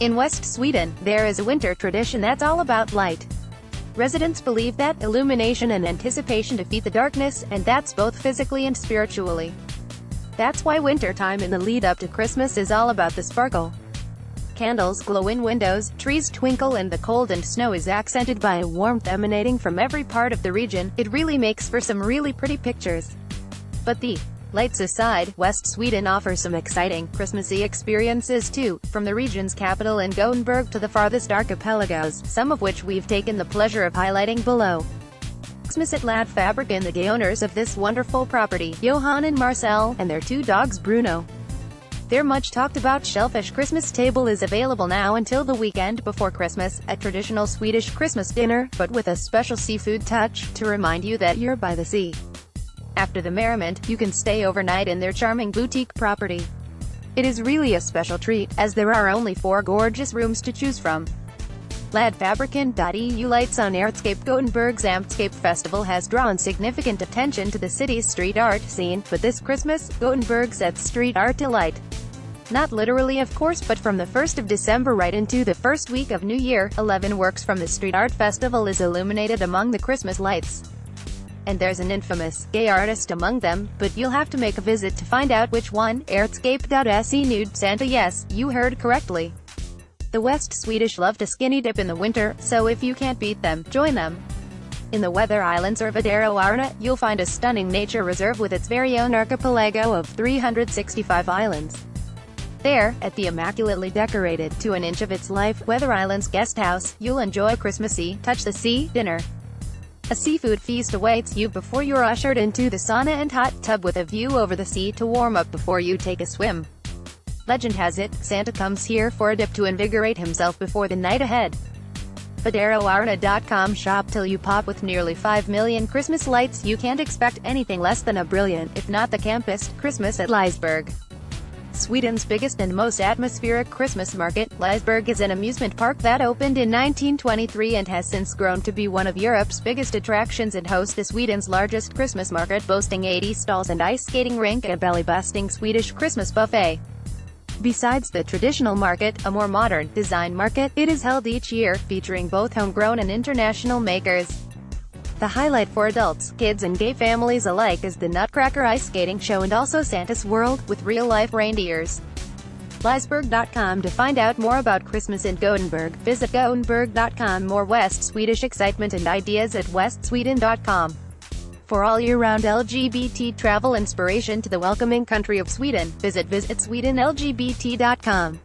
In West Sweden, there is a winter tradition that's all about light. Residents believe that illumination and anticipation defeat the darkness, and that's both physically and spiritually. That's why wintertime in the lead up to Christmas is all about the sparkle. Candles glow in windows, trees twinkle and the cold and snow is accented by a warmth emanating from every part of the region. It really makes for some really pretty pictures. But the lights aside, West Sweden offers some exciting, Christmassy experiences too, from the region's capital in Gothenburg to the farthest archipelagos, some of which we've taken the pleasure of highlighting below. Christmas at Lad and the gay owners of this wonderful property, Johan and Marcel, and their two dogs Bruno. Their much talked about shellfish Christmas table is available now until the weekend before Christmas, a traditional Swedish Christmas dinner, but with a special seafood touch, to remind you that you're by the sea. After the merriment, you can stay overnight in their charming boutique property. It is really a special treat, as there are only four gorgeous rooms to choose from. Laddfabriken.eu lights on Artscape Gothenburg's Artscape Festival has drawn significant attention to the city's street art scene, but this Christmas, Gothenburg sets street art to light. Not literally of course but from the 1st of December right into the first week of New Year, 11 works from the Street Art Festival is illuminated among the Christmas lights. And there's an infamous, gay artist among them, but you'll have to make a visit to find out which one, Artscape.se Nude Santa yes, you heard correctly. The West Swedish love to skinny dip in the winter, so if you can't beat them, join them. In the Weather Islands or Väderöarna, you'll find a stunning nature reserve with its very own archipelago of 365 islands. There, at the immaculately decorated, to an inch of its life, Weather Island's guest house, you'll enjoy Christmassy, touch the sea, dinner. A seafood feast awaits you before you're ushered into the sauna and hot tub with a view over the sea to warm up before you take a swim. Legend has it, Santa comes here for a dip to invigorate himself before the night ahead. VideroArna.com shop till you pop with nearly 5 million Christmas lights you can't expect anything less than a brilliant, if not the campest, Christmas at Liseberg. Sweden's biggest and most atmospheric Christmas market, Liseberg is an amusement park that opened in 1923 and has since grown to be one of Europe's biggest attractions and hosts the Sweden's largest Christmas market boasting 80 stalls and ice skating rink and a belly-busting Swedish Christmas buffet. Besides the traditional market, a more modern, design market, it is held each year, featuring both homegrown and international makers. The highlight for adults, kids and gay families alike is the Nutcracker Ice Skating Show and also Santa's World, with real-life reindeers. Liseberg.com to find out more about Christmas in Gothenburg. Visit Gothenburg.com More West Swedish excitement and ideas at westsweden.com. For all year-round LGBT travel inspiration to the welcoming country of Sweden, visit visitswedenlgbt.com.